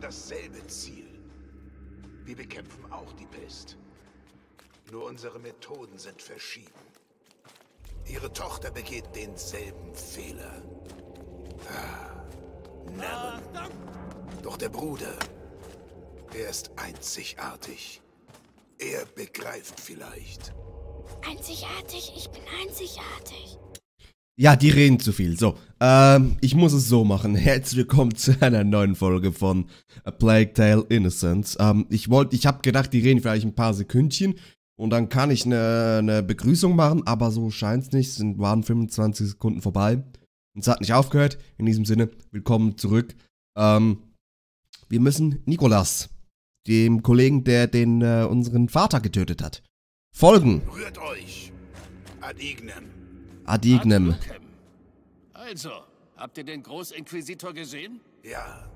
dasselbe Ziel. Wir bekämpfen auch die Pest. Nur unsere Methoden sind verschieden. Ihre Tochter begeht denselben Fehler. Ah, Nevin. Doch der Bruder, er ist einzigartig. Er begreift vielleicht. Einzigartig, ich bin einzigartig. Ja, die reden zu viel. So, ähm, ich muss es so machen. Herzlich willkommen zu einer neuen Folge von A Plague Tale Innocence. Ähm, ich wollte, ich habe gedacht, die reden vielleicht ein paar Sekündchen und dann kann ich eine, eine Begrüßung machen, aber so scheint's nicht. Es sind, waren 25 Sekunden vorbei. Und es hat nicht aufgehört. In diesem Sinne, willkommen zurück. Ähm, wir müssen Nikolas, dem Kollegen, der den äh, unseren Vater getötet hat, folgen. Rührt euch. Ad ignem. Ad ignem. Ad. Also, habt ihr den Großinquisitor gesehen? Ja.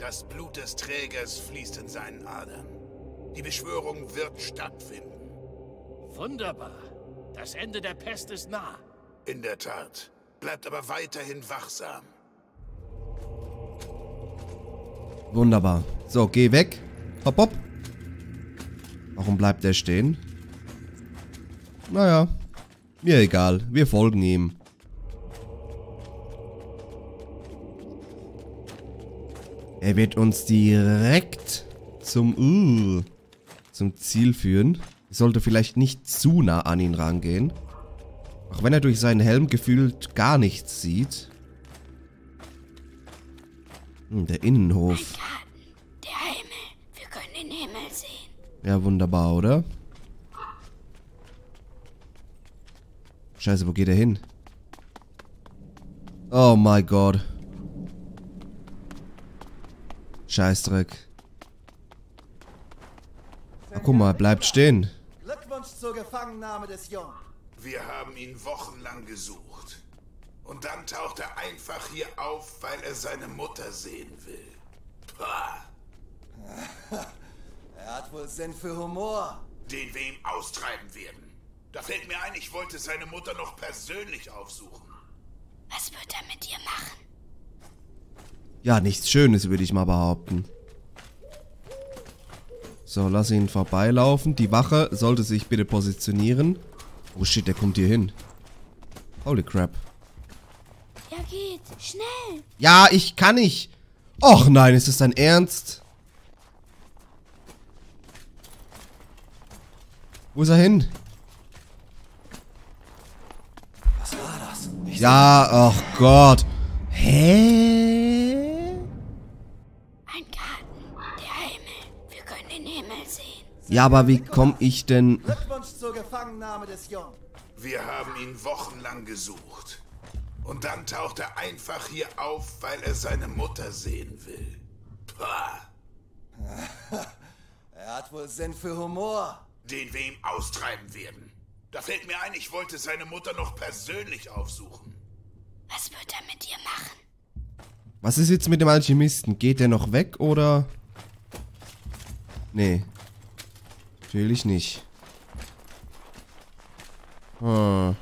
Das Blut des Trägers fließt in seinen Adern. Die Beschwörung wird stattfinden. Wunderbar. Das Ende der Pest ist nah. In der Tat. Bleibt aber weiterhin wachsam. Wunderbar. So, geh weg. Hopp, hopp. Warum bleibt er stehen? Naja. Mir egal. Wir folgen ihm. Er wird uns direkt zum, uh, zum Ziel führen. Ich sollte vielleicht nicht zu nah an ihn rangehen. Auch wenn er durch seinen Helm gefühlt gar nichts sieht. Hm, der Innenhof. Der Himmel, wir können den Himmel sehen. Ja, wunderbar, oder? Scheiße, wo geht er hin? Oh mein Gott. Scheißdreck. Ach, guck mal, er bleibt stehen. Glückwunsch zur Gefangennahme des Jungen. Wir haben ihn wochenlang gesucht. Und dann taucht er einfach hier auf, weil er seine Mutter sehen will. Pah, Er hat wohl Sinn für Humor. den wir ihm austreiben werden. Da fällt mir ein, ich wollte seine Mutter noch persönlich aufsuchen. Was wird er mit dir machen? Ja, nichts Schönes, würde ich mal behaupten. So, lass ihn vorbeilaufen. Die Wache sollte sich bitte positionieren. Oh shit, der kommt hier hin. Holy crap. Ja, geht. Schnell. Ja, ich kann nicht. Och nein, ist das dein Ernst? Wo ist er hin? Was war das? Ich Ja, ach Gott. Hä? Ja, aber wie komme ich denn... Glückwunsch zur Gefangennahme des Jungen. Wir haben ihn wochenlang gesucht. Und dann taucht er einfach hier auf, weil er seine Mutter sehen will. Pah, Er hat wohl Sinn für Humor. den wir ihm austreiben werden. Da fällt mir ein, ich wollte seine Mutter noch persönlich aufsuchen. Was wird er mit dir machen? Was ist jetzt mit dem Alchemisten? Geht der noch weg oder... Nee. Natürlich nicht. Hm.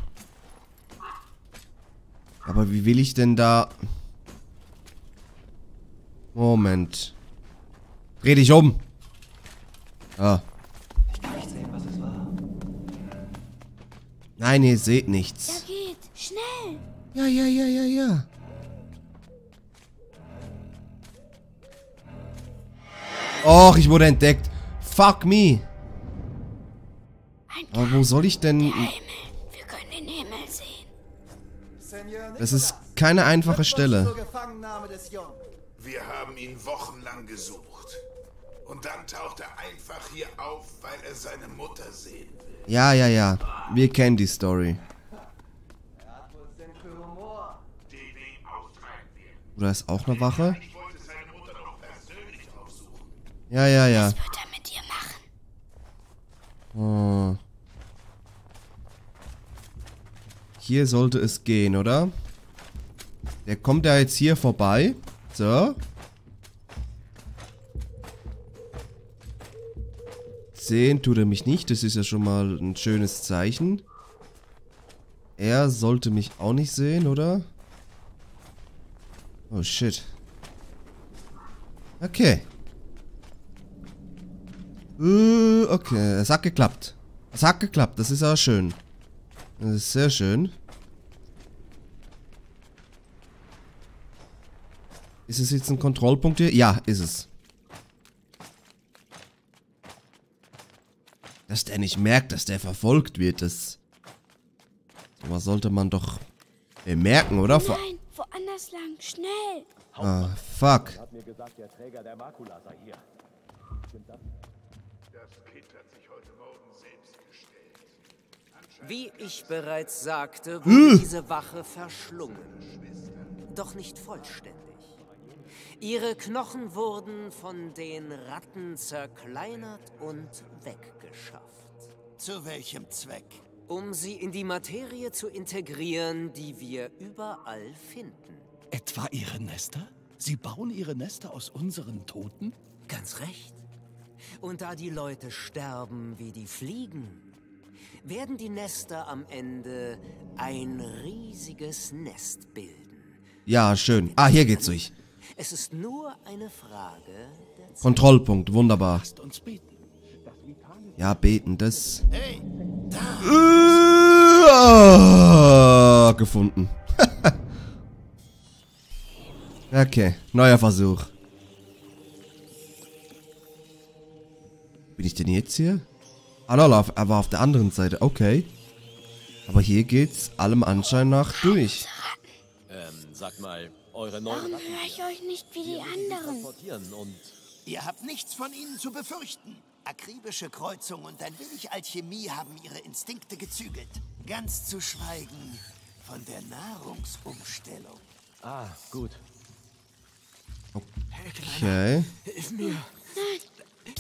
Aber wie will ich denn da... Moment. Dreh dich um. Ah. Ich kann nicht sehen, was es war. Nein, ihr seht Ja, nichts. geht. Schnell. Ja, ja, ja, ja, ja. Och, ich wurde entdeckt. Fuck me. Aber wo soll ich denn... Himmel, wir können den Himmel sehen. Senor Das ist keine einfache Stelle. Wir haben ihn wochenlang gesucht. Und dann taucht er einfach hier auf, weil er seine Mutter sehen will. Ja, ja, ja. Wir kennen die Story. Er. Oder ist auch eine Wache? Ja, ja, ja. Was wird er mit dir machen? Oh. Hier sollte es gehen, oder? Der kommt ja jetzt hier vorbei. So. Sehen tut er mich nicht. Das ist ja schon mal ein schönes Zeichen. Er sollte mich auch nicht sehen, oder? Oh shit. Okay. Uh, okay, es hat geklappt. Es hat geklappt, das ist auch schön. Das ist sehr schön. Ist es jetzt ein Kontrollpunkt hier? Ja, ist es. Dass der nicht merkt, dass der verfolgt wird, das... Was sollte man doch bemerken, oder? Vor Nein, woanders lang. Schnell. ah, fuck. Das Kind hat sich heute Morgen selbst gestellt. Wie ich bereits sagte, wurde diese Wache verschlungen. Doch nicht vollständig. Ihre Knochen wurden von den Ratten zerkleinert und weggeschafft. Zu welchem Zweck? Um sie in die Materie zu integrieren, die wir überall finden. Etwa ihre Nester? Sie bauen ihre Nester aus unseren Toten? Ganz recht. Und da die Leute sterben wie die Fliegen, werden die Nester am Ende ein riesiges Nest bilden. Ja, schön. Ah, hier geht's durch. Es ist nur eine Frage. Kontrollpunkt, wunderbar. Ja, beten, das... Hey, Ah, gefunden. okay, neuer Versuch. Bin ich denn jetzt hier? Ah, lol, auf- er war auf der anderen Seite. Okay. Aber hier geht's allem Anschein nach durch. Ähm, sag mal, eure neuen Warum höre ich euch nicht wie die anderen? transportieren und ihr habt nichts von ihnen zu befürchten. Akribische Kreuzung und ein wenig Alchemie haben ihre Instinkte gezügelt. Ganz zu schweigen von der Nahrungsumstellung. Ah, gut. Okay. Hilf mir!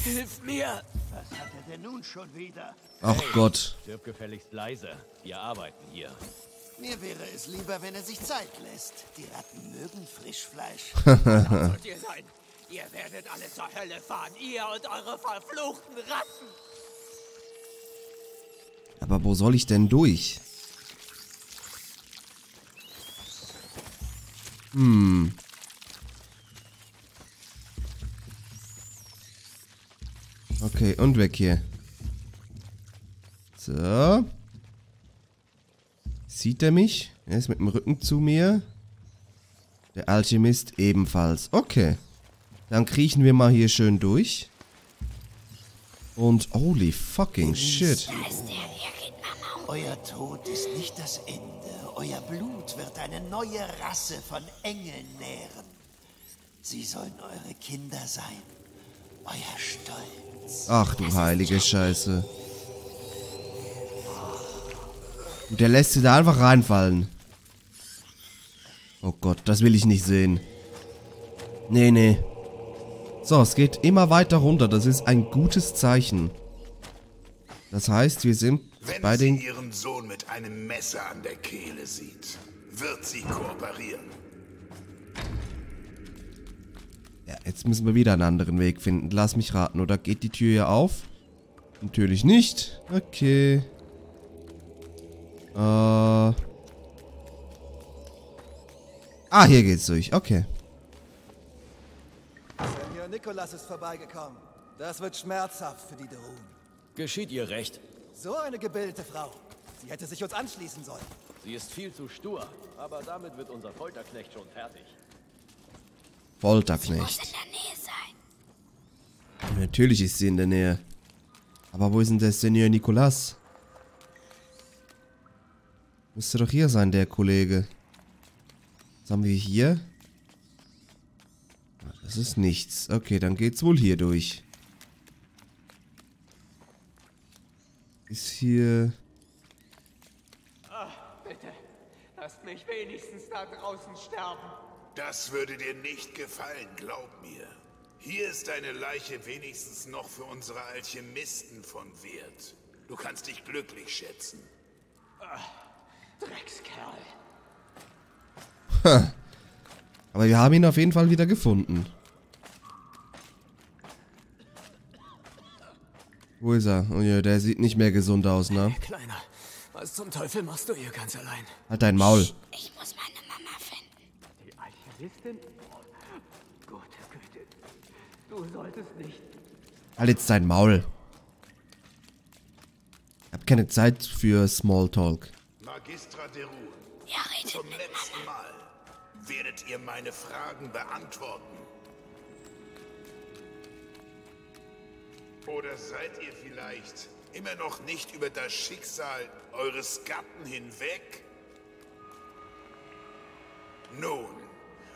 Hilf mir! Was hat er denn nun schon wieder? Ach Gott. Stirb gefälligst leise. Wir arbeiten hier. Mir wäre es lieber, wenn er sich Zeit lässt. Die Ratten mögen Frischfleisch. Sollt ihr sein? Ihr werdet alle zur Hölle fahren, ihr und eure verfluchten Ratten! Aber wo soll ich denn durch? Hm. Okay, und weg hier. So. Sieht er mich? Er ist mit dem Rücken zu mir. Der Alchemist ebenfalls. Okay. Dann kriechen wir mal hier schön durch. Und holy fucking shit. Da ist der. Euer Tod ist nicht das Ende. Euer Blut wird eine neue Rasse von Engeln nähren. Sie sollen eure Kinder sein. Euer Stolz. Ach du heilige Scheiße. Und der lässt sie da einfach reinfallen. Oh Gott, das will ich nicht sehen. Nee, nee. So, es geht immer weiter runter. Das ist ein gutes Zeichen. Das heißt, wir sind Wenn bei sie den... ihren Sohn mit einem Messer an der Kehle sieht, wird sie kooperieren. Ja, jetzt müssen wir wieder einen anderen Weg finden. Lass mich raten. Oder geht die Tür hier auf? Natürlich nicht. Okay. Äh... Ah, hier geht's durch. Okay. Senior Nicholas ist vorbeigekommen. Das wird schmerzhaft für die Derun. Geschieht ihr recht. So eine gebildete Frau. Sie hätte sich uns anschließen sollen. Sie ist viel zu stur. Aber damit wird unser Folterknecht schon fertig. Muss Folterknecht. in der Nähe sein. Natürlich ist sie in der Nähe. Aber wo ist denn der Senior Nicolas? Müsste doch hier sein, der Kollege. Was haben wir hier? Ah, Das ist nichts. Okay, dann geht's wohl hier durch. Ist hier... Lasst mich wenigstens da draußen sterben. Das würde dir nicht gefallen, glaub mir. Hier ist deine Leiche wenigstens noch für unsere Alchemisten von Wert. Du kannst dich glücklich schätzen. Dreckskerl. Aber wir haben ihn auf jeden Fall wieder gefunden. Wo ist er? Oh ja, der sieht nicht mehr gesund aus, ne? Kleiner, was zum Teufel machst du hier ganz allein? Halt dein Maul. Ich muss meine Mama finden. Die Alchemistin? Gute Güte. Du solltest nicht. Halt jetzt dein Maul. Ich hab keine Zeit für Smalltalk. Magistra Derun, Ja, redet zum letzten Mal werdet ihr meine Fragen beantworten. Oder seid ihr vielleicht immer noch nicht über das Schicksal eures Gatten hinweg? Nun,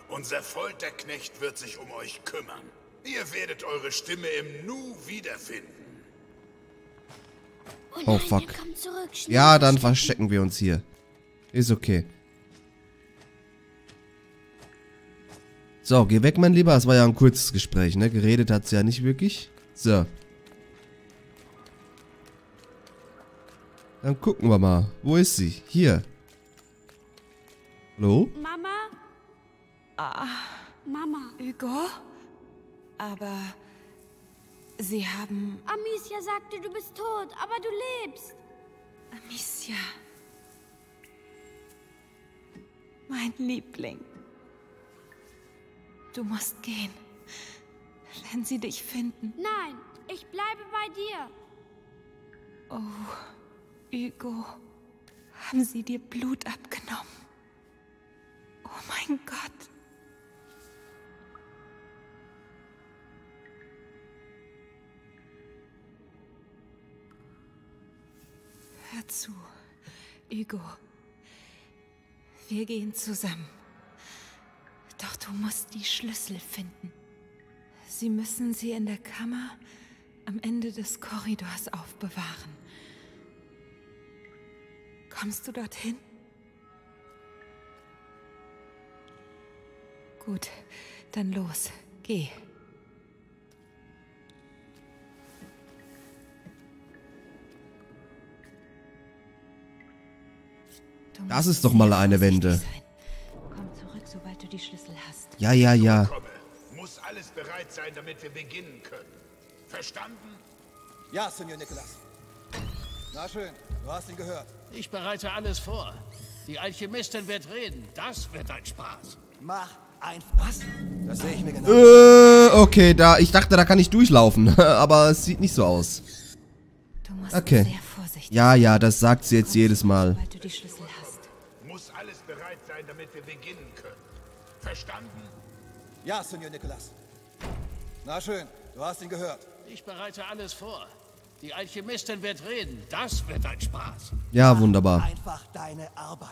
unser Folterknecht wird sich um euch kümmern. Ihr werdet eure Stimme im Nu wiederfinden. Oh, Oh, nein, fuck. er kommt zurück. Schnell Ja, dann verstecken. verstecken wir uns hier. Ist okay. So, geh weg, mein Lieber. Es war ja ein kurzes Gespräch, ne? Geredet hat sie ja nicht wirklich. So. Dann gucken wir mal. Wo ist sie? Hier. Hallo? Mama? Ah, Mama. Hugo? Aber Sie haben Amicia sagte, du bist tot, aber du lebst. Amicia. Mein Liebling. Du musst gehen. Wenn sie dich finden. Nein, ich bleibe bei dir. Oh, Hugo. Haben sie dir Blut abgenommen? Oh mein Gott. Hugo. Wir gehen zusammen. Doch du musst die Schlüssel finden. Sie müssen sie in der Kammer am Ende des Korridors aufbewahren. Kommst du dorthin? Gut, dann los. Geh. Das ist doch mal eine Wende. sein. Komm zurück, sobald du die Schlüssel hast. Ja, ja, ja. Muss alles bereit sein, damit wir beginnen können. Verstanden? Ja, Senor Nicholas. Na schön, du hast ihn gehört. Ich bereite alles vor. Die Alchemistin wird reden. Das wird ein Spaß. Mach einfach. Was? Das sehe ich mir genau. Äh, okay, da, ich dachte, da kann ich durchlaufen. Aber es sieht nicht so aus. Du musst Okay. sehr vorsichtig Ja, ja, das sagt sie jetzt jedes Mal. sobald du die Schlüssel hast. Muss alles bereit sein, damit wir beginnen können. Verstanden? Ja, Senor Nicholas. Na schön, du hast ihn gehört. Ich bereite alles vor. Die Alchemistin wird reden. Das wird ein Spaß. Ja, wunderbar. Einfach deine Arbeit.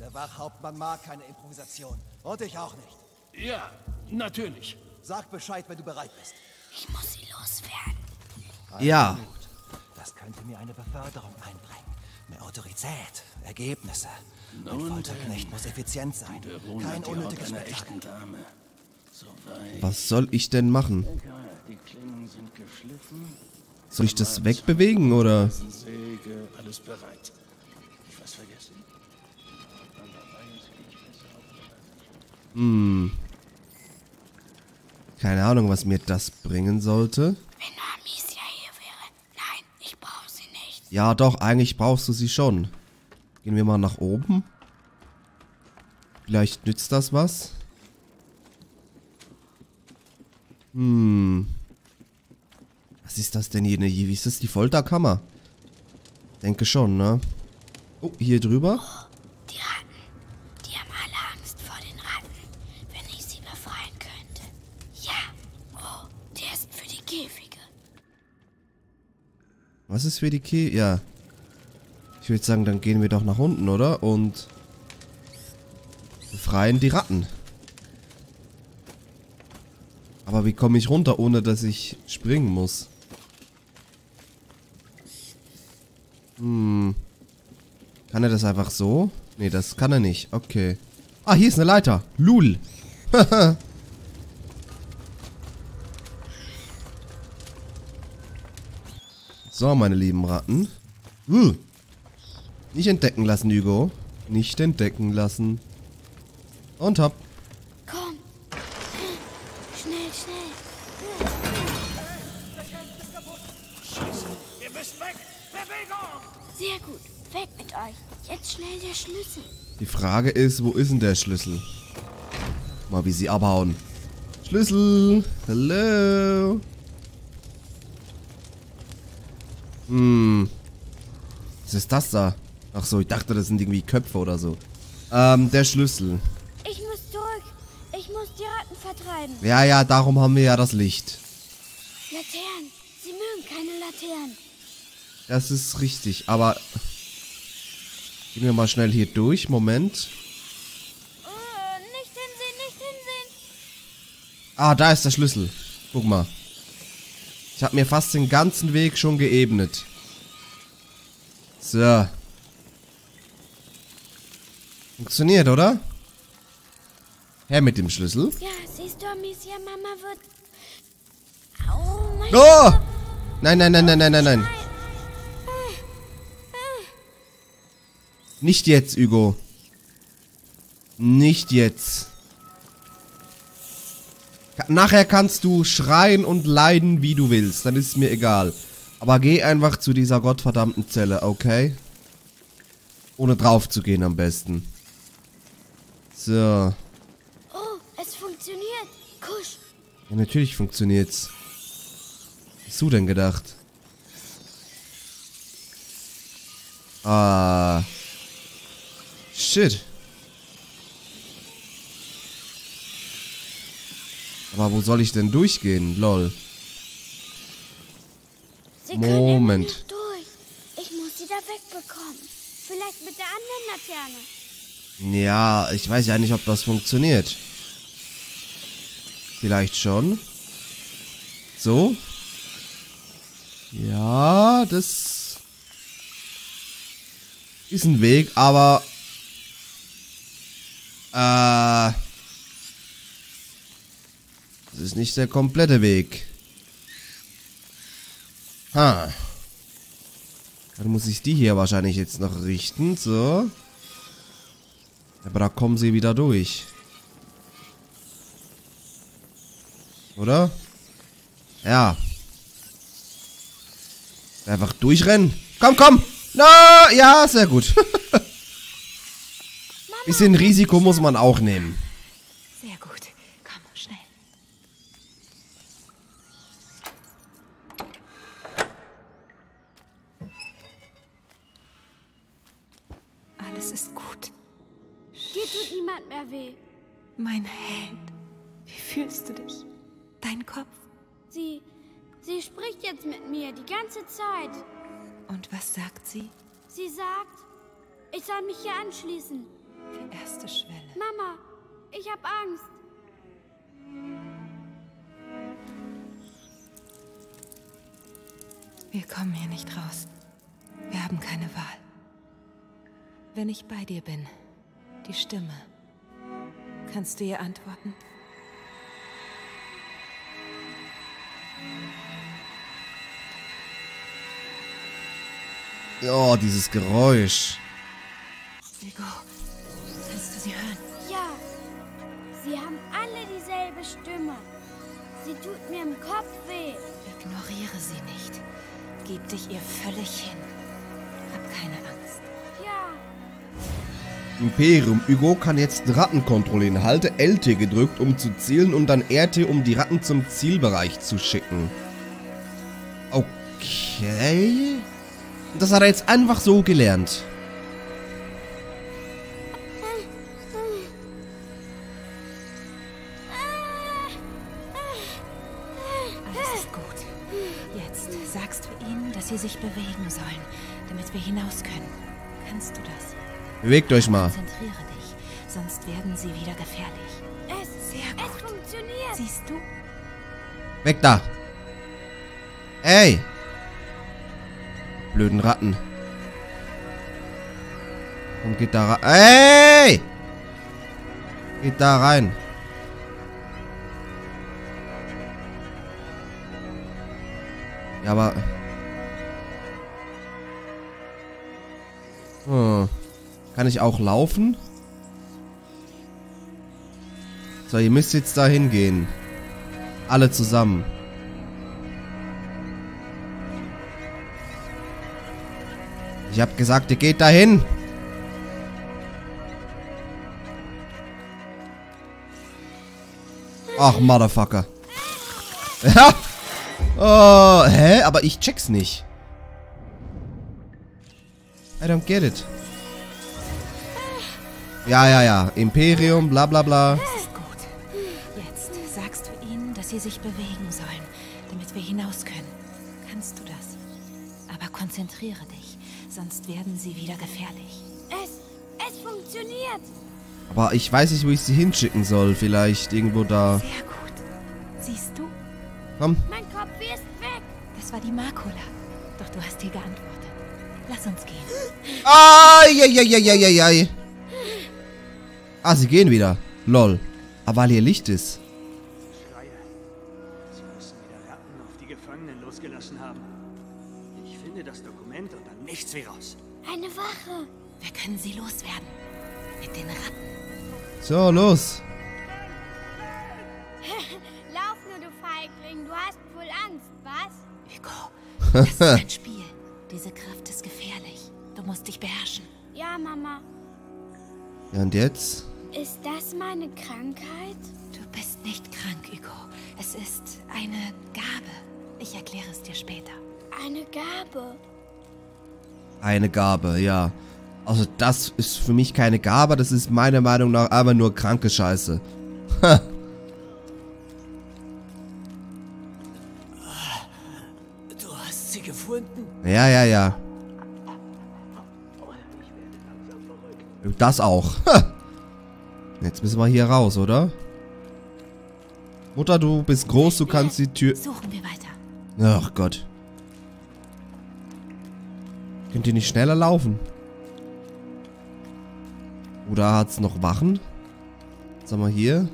Der Wachhauptmann mag keine Improvisation. Und ich auch nicht. Ja, natürlich. Sag Bescheid, wenn du bereit bist. Ich muss sie loswerden. Ja. Das könnte mir eine Beförderung einbringen. Mehr Autorität, Ergebnisse. Ein Folterknecht muss effizient sein. Kein unnötiges Spektakel. Dame. Soweit. Was soll ich denn machen? Egal, die Klingen sind geschliffen. Soll ich das wegbewegen oder? Säge, alles bereit. Ich was vergessen? Hm. Keine Ahnung, was mir das bringen sollte. Wenn nur Amicia hier wäre. Nein, ich brauche sie nicht. Ja, doch, eigentlich brauchst du sie schon. Gehen wir mal nach oben. Vielleicht nützt das was. Hm. Was ist das denn hier? Ne, Wie ist das die Folterkammer? Denke schon, ne? Oh, hier drüber. Die Ratten. Die haben alle Angst vor den Ratten. Wenn ich sie befreien könnte. Ja. Oh, der ist für die Käfige. Was ist für die Key? Ja. Ich würde sagen, dann gehen wir doch nach unten, oder? Und befreien die Ratten. Aber wie komme ich runter, ohne dass ich springen muss? Hm. Kann er das einfach so? Nee, das kann er nicht. Okay. Ah, hier ist eine Leiter. Lul. so, meine lieben Ratten. Hm. Nicht entdecken lassen, Hugo. Nicht entdecken lassen. Und hopp. Komm. Schnell, schnell. Ihr müsst weg! Bewegung! Sehr gut. Weg mit euch. Jetzt schnell der Schlüssel. Die Frage ist, wo ist denn der Schlüssel? Mal wie sie abhauen. Schlüssel. Hallo. Hm. Was ist das da? Ach so, ich dachte, das sind irgendwie Köpfe oder so. Ähm, der Schlüssel. Ich muss zurück. Ich muss die Ratten vertreiben. Ja, ja, darum haben wir ja das Licht. Laternen. Sie mögen keine Laternen. Das ist richtig, aber... Gehen wir mal schnell hier durch. Moment. Oh, nicht hinsehen, nicht hinsehen. Ah, da ist der Schlüssel. Guck mal. Ich habe mir fast den ganzen Weg schon geebnet. So. Funktioniert, oder? Her mit dem Schlüssel. Ja, siehst du, Amicia, Mama wird... Oh, mein Oh! Nein, nein, nein, nein, nein, nein, nein. Nicht jetzt, Hugo. Nicht jetzt. Nachher kannst du schreien und leiden, wie du willst. Dann ist es mir egal. Aber geh einfach zu dieser gottverdammten Zelle, okay? Ohne drauf zu gehen am besten. So. Oh, es funktioniert. Kusch. Ja, natürlich funktioniert's. Was hast du denn gedacht? Ah. Shit. Aber wo soll ich denn durchgehen? Lol. Sie Moment. durch. Ich muss sie da wegbekommen. Vielleicht mit der anderen Laterne. Ja, ich weiß ja nicht, ob das funktioniert. Vielleicht schon. So. Ja, das ist ein Weg, aber äh, das ist nicht der komplette Weg. Ha. Dann muss ich die hier wahrscheinlich jetzt noch richten, so. Aber da kommen sie wieder durch. Oder? Ja. Einfach durchrennen. Komm, komm! Na, ja, sehr gut. Bisschen Risiko muss man auch nehmen. Sehr gut. Komm, schnell. Alles ist gut. Dir tut niemand mehr weh. Mein Held. Wie fühlst du dich? Dein Kopf? Sie... Sie spricht jetzt mit mir die ganze Zeit. Und was sagt sie? Sie sagt, ich soll mich hier anschließen. Die erste Schwelle. Mama, ich hab Angst. Wir kommen hier nicht raus. Wir haben keine Wahl. Wenn ich bei dir bin, die Stimme, kannst du ihr antworten? Oh, dieses Geräusch. Hugo, kannst du sie hören? Ja, sie haben alle dieselbe Stimme. Sie tut mir im Kopf weh. Ignoriere sie nicht. Gib dich ihr völlig hin. Hab keine Angst. Imperium. Hugo kann jetzt Ratten kontrollieren. Halte LT gedrückt, um zu zielen und dann RT, um die Ratten zum Zielbereich zu schicken. Okay. Das hat er jetzt einfach so gelernt. Alles ist gut. Jetzt sagst du ihnen, dass sie sich bewegen sollen, damit wir hinaus können. Kannst du das? Bewegt euch mal. Konzentriere dich, sonst werden sie wieder gefährlich. es, Sehr es gut. funktioniert. Siehst du? Weg da. Ey. Blöden Ratten. Und geht da rein. Ey! Geht da rein. Ja, aber... Hm. Kann ich auch laufen? So, ihr müsst jetzt da hingehen. Alle zusammen. Ich hab gesagt, ihr geht dahin. Ach, Motherfucker. Ja. Oh, hä? Aber ich check's nicht. I don't get it. Ja, ja, ja. Imperium, bla bla bla. Das ist gut. Jetzt sagst du ihnen, dass sie sich bewegen sollen, damit wir hinaus können. Kannst du das? Aber konzentriere dich, sonst werden sie wieder gefährlich. Es, es funktioniert. Aber ich weiß nicht, wo ich sie hinschicken soll. Vielleicht irgendwo da. Sehr gut. Siehst du? Komm. Mein Kopf ist weg. Das war die Makula. Doch du hast dir geantwortet. Lass uns gehen. Ai, Ah, sie gehen wieder. Lol. Aber weil hier Licht ist. Schreier. Sie müssen wieder Ratten auf die Gefangenen losgelassen haben. Ich finde das Dokument und dann nichts wie raus. Eine Wache. Wir können sie loswerden. Mit den Ratten. So, los. Lauf nur, du Feigling. Du hast wohl Angst, was? Hugo, das ist ein Spiel. Diese Kraft ist gefährlich. Du musst dich beherrschen. Ja, Mama. Ja, und jetzt? Ist das meine Krankheit? Du bist nicht krank, Hugo. Es ist eine Gabe. Ich erkläre es dir später. Eine Gabe. Eine Gabe, ja. Also das ist für mich keine Gabe, das ist meiner Meinung nach einfach nur kranke Scheiße. Ha. Du hast sie gefunden? Ja, ja, ja. Das auch. Jetzt müssen wir hier raus, oder? Mutter, du bist groß, du kannst die Tür... Suchen wir weiter. Ach Gott. Könnt ihr nicht schneller laufen? Oder hat's noch Wachen? Sag mal hier.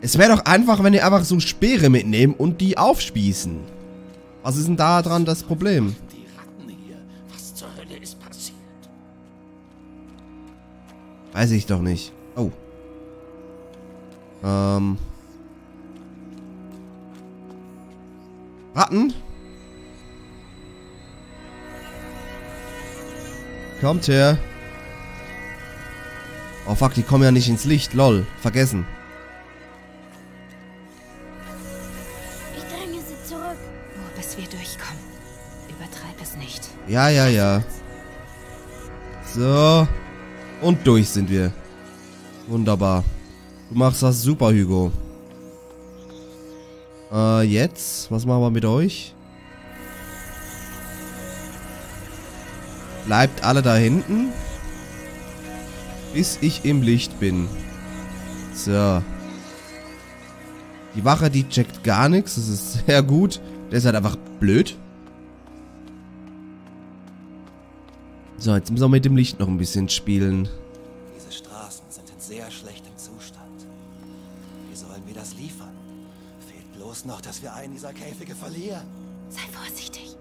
Es wäre doch einfach, wenn ihr einfach so Speere mitnehmen und die aufspießen. Was ist denn da dran das Problem? Weiß ich doch nicht. Oh. Ähm. Ratten? Kommt her. Oh fuck, die kommen ja nicht ins Licht. Lol. Vergessen. Ich dränge sie zurück. Nur bis wir durchkommen. Übertreib es nicht. Ja, ja, ja. So. Und durch sind wir. Wunderbar. Du machst das super, Hugo. Äh, jetzt? Was machen wir mit euch? Bleibt alle da hinten. Bis ich im Licht bin. So. Die Wache, die checkt gar nichts. Das ist sehr gut. Der ist halt einfach blöd. So, jetzt müssen wir mit dem Licht noch ein bisschen spielen. Diese Straßen sind in sehr schlechtem Zustand. Wie sollen wir das liefern? Fehlt bloß noch, dass wir einen dieser Käfige verlieren. Sei vorsichtig.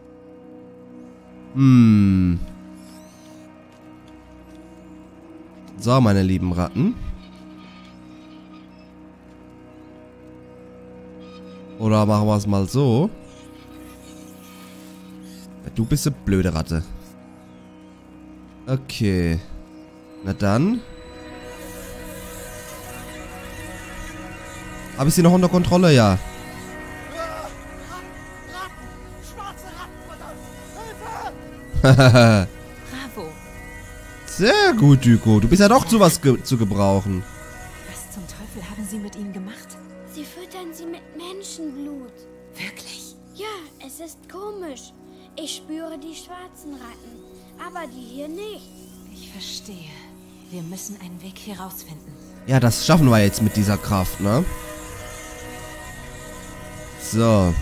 Hm. So, meine lieben Ratten. Oder machen wir es mal so. Du bist eine blöde Ratte. Okay. Na dann. Habe ich sie noch unter Kontrolle? Ja. Bravo. Sehr gut, Duko. Du bist ja doch zu was ge zu gebrauchen. Was zum Teufel haben sie mit ihnen gemacht? Sie füttern sie mit Menschenblut. Wirklich? Ja, es ist komisch. Ich spüre die schwarzen Ratten, aber die hier nicht. Ich verstehe. Wir müssen einen Weg hier rausfinden. Ja, das schaffen wir jetzt mit dieser Kraft, ne? So.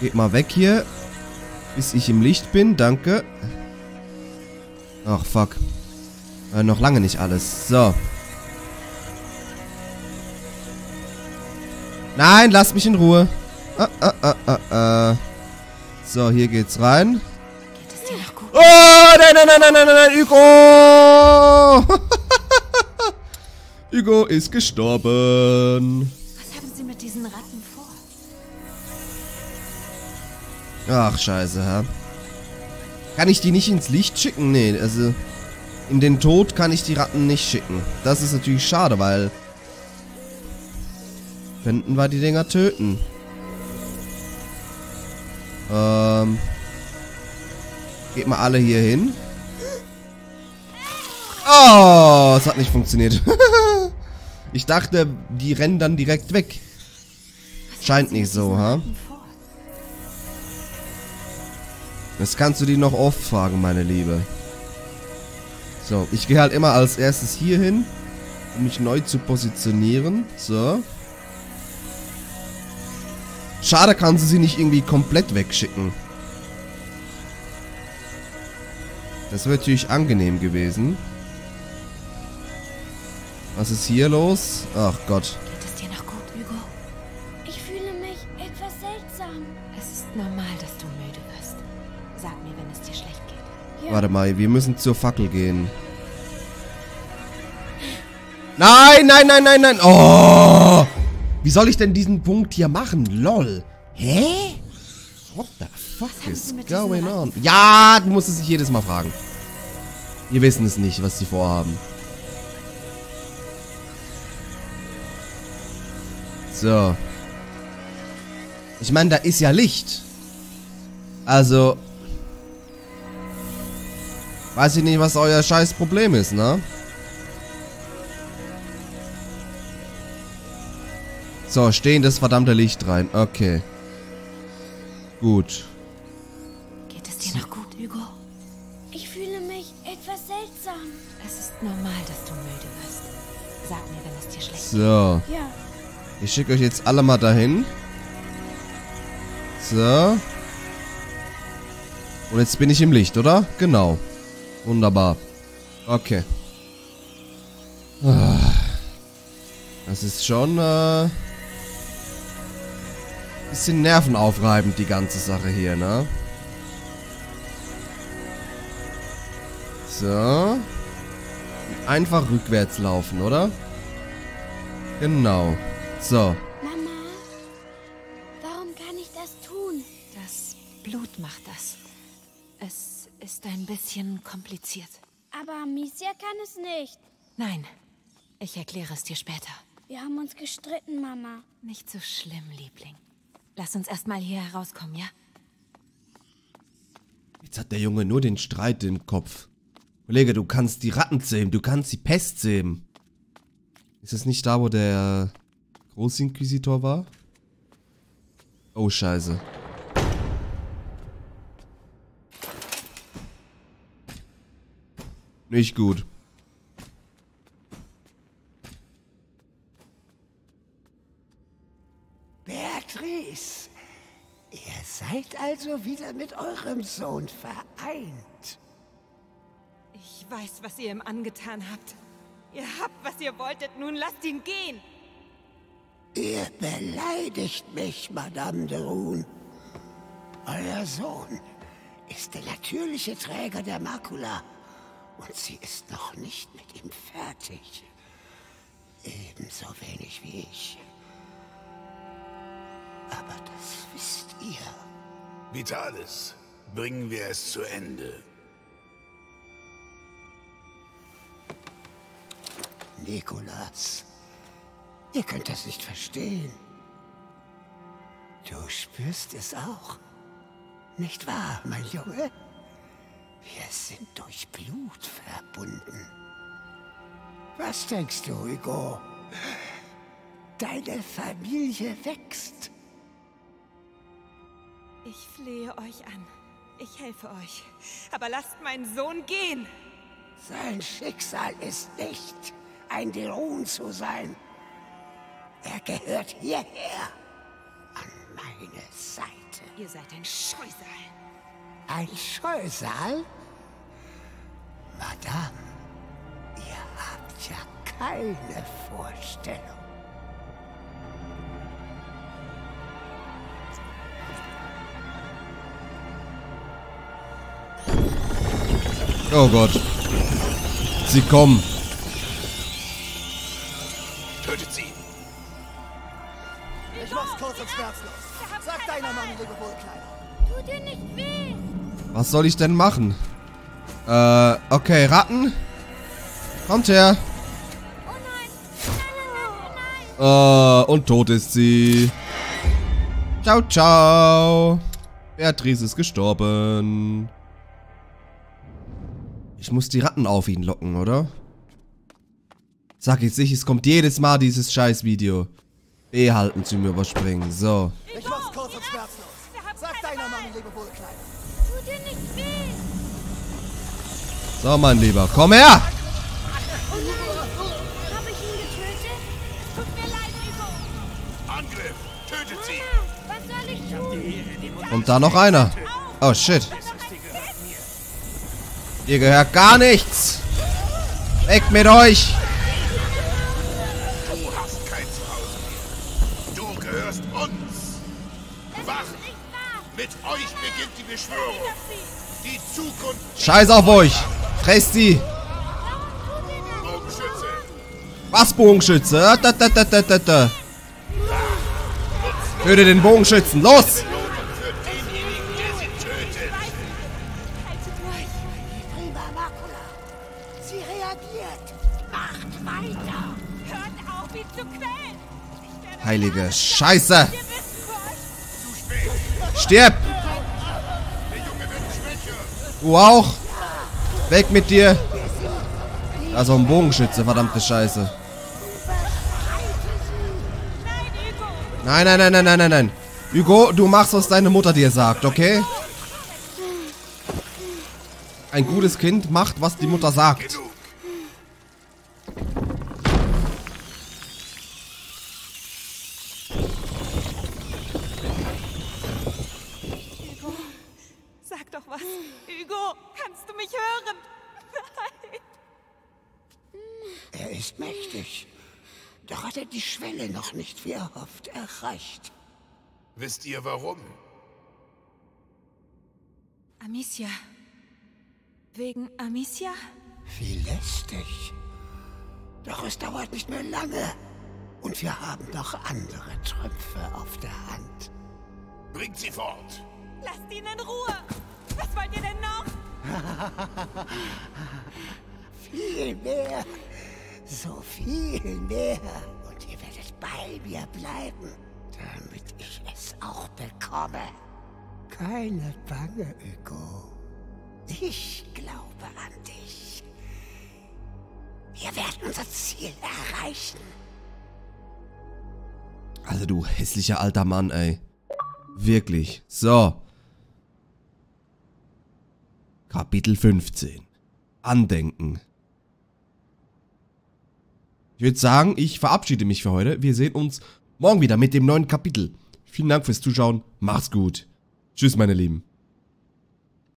Geht mal weg hier. Bis ich im Licht bin, danke. Ach, fuck. Äh, noch lange nicht alles. So. Nein, lass mich in Ruhe. Ah, ah, ah, ah, ah. So, hier geht's rein. Geht es dir noch gut? Oh, nein, nein, nein, nein, nein, nein, Hugo! Hugo ist gestorben. Was haben sie mit diesen Ratten vor? Ach, scheiße, hä? Kann ich die nicht ins Licht schicken? Nee, also... In den Tod kann ich die Ratten nicht schicken. Das ist natürlich schade, weil... Könnten wir die Dinger töten. Ähm... Geht mal alle hier hin. Oh, es hat nicht funktioniert. ich dachte, die rennen dann direkt weg. Scheint nicht so, ha? Das kannst du die noch oft fragen, meine Liebe. So, ich gehe halt immer als erstes hier hin, um mich neu zu positionieren. So. Schade, kann sie sie nicht irgendwie komplett wegschicken. Das wäre natürlich angenehm gewesen. Was ist hier los? Ach Gott. Geht es dir noch gut, Hugo? Ich fühle mich etwas seltsam. Es ist normal, dass du müde wirst. Sag mir, wenn es dir schlecht geht. Warte mal, wir müssen zur Fackel gehen. Nein, nein, nein, nein, nein. Oh! Wie soll ich denn diesen Punkt hier machen? Lol. Hä? What the fuck is going on? Ja, du musst es sich jedes Mal fragen. Wir wissen es nicht, was sie vorhaben. So. Ich meine, da ist ja Licht. Also... Weiß ich nicht, was euer scheiß Problem ist, ne? So, stehen das verdammte Licht rein. Okay. Gut. Geht es dir noch gut, Hugo? Ich fühle mich etwas seltsam. Es ist normal, dass du müde wirst. Sag mir, wenn es dir schlecht So. Ja. Ich schicke euch jetzt alle mal dahin. So. Und jetzt bin ich im Licht, oder? Genau. Wunderbar. Okay. Ah. Das ist schon, äh... Bisschen nervenaufreibend, die ganze Sache hier, ne? So. Einfach rückwärts laufen, oder? Genau. So. Mama, warum kann ich das tun? Das Blut macht das. Es ist ein bisschen kompliziert. Aber Misia kann es nicht. Nein, ich erkläre es dir später. Wir haben uns gestritten, Mama. Nicht so schlimm, Liebling. Lass uns erstmal hier herauskommen, ja? Jetzt hat der Junge nur den Streit im Kopf. Kollege, du kannst die Ratten zähmen, du kannst die Pest zähmen. Ist das nicht da, wo der Großinquisitor war? Oh, scheiße. Nicht gut. Beatrice, ihr seid also wieder mit eurem Sohn vereint. Ich weiß, was ihr ihm angetan habt. Ihr habt, was ihr wolltet. Nun lasst ihn gehen. Ihr beleidigt mich, Madame de Rune. Euer Sohn ist der natürliche Träger der Makula und sie ist noch nicht mit ihm fertig. Ebenso wenig wie ich. Aber das wisst ihr. Vitalis, bringen wir es zu Ende. Nikolas, ihr könnt das nicht verstehen. Du spürst es auch. Nicht wahr, mein Junge? Wir sind durch Blut verbunden. Was denkst du, Hugo? Deine Familie wächst. Ich flehe euch an. Ich helfe euch. Aber lasst meinen Sohn gehen. Sein Schicksal ist nicht, ein Derun zu sein. Er gehört hierher, an meine Seite. Ihr seid ein Scheusal. Ein Scheusal? Madame, ihr habt ja keine Vorstellung. Oh Gott. Sie kommen. Tötet sie! Ich mach's kurz und schmerzlos. Sag deiner Mami, du Wohlkleider. Tut dir nicht weh. Was soll ich denn machen? Äh, okay, Ratten. Kommt her. Oh, und tot ist sie. Ciao, ciao. Beatrice ist gestorben. Ich muss die Ratten auf ihn locken, oder? Sag jetzt nicht, es kommt jedes Mal dieses scheiß Video. B halten zu mir überspringen. So. Ich mach's kurz und schmerzlos. Sag deiner Mami Lebewohl, Kleiner. Tu dir nicht weh. So, mein Lieber. Komm her! Habe ich ihn getötet? Es tut mir leid, Hugo. Angriff! Tötet sie! Mama, was soll ich tun? Und da noch einer. Oh, shit. Ihr gehört gar nichts. Weg mit euch. Du hast kein Zuhause mehr. Du gehörst uns. Wachen! Mit euch beginnt die Beschwörung. Die Zukunft Scheiß auf euch. Fresst sie. Bogenschütze. Was, Bogenschütze? Da, da, da, da, da, da. Töte den Bogenschützen. Los! Heilige Scheiße. Stirb. Du auch. Weg mit dir. Auch ein Bogenschütze, verdammte Scheiße. Nein, nein, nein, nein, nein, nein, nein. Hugo, du machst, was deine Mutter dir sagt, okay? Ein gutes Kind macht, was die Mutter sagt. Genug. Sag doch was. Hugo, kannst du mich hören? Nein. Er ist mächtig. Doch hat er die Schwelle noch nicht wie erhofft erreicht. Wisst ihr warum? Amicia. Wegen Amicia? Wie lästig. Doch es dauert nicht mehr lange. Und wir haben noch andere Trümpfe auf der Hand. Bringt sie fort. Lasst ihn in Ruhe. Was wollt ihr denn noch? Viel mehr. So viel mehr. Bei mir bleiben, damit ich es auch bekomme. Keine Bange, Hugo. Ich glaube an dich. Wir werden unser Ziel erreichen. Also du hässlicher alter Mann, ey. Wirklich. So. Kapitel 15. Andenken. Ich würde sagen, ich verabschiede mich für heute. Wir sehen uns morgen wieder mit dem neuen Kapitel. Vielen Dank fürs Zuschauen. Macht's gut. Tschüss, meine Lieben.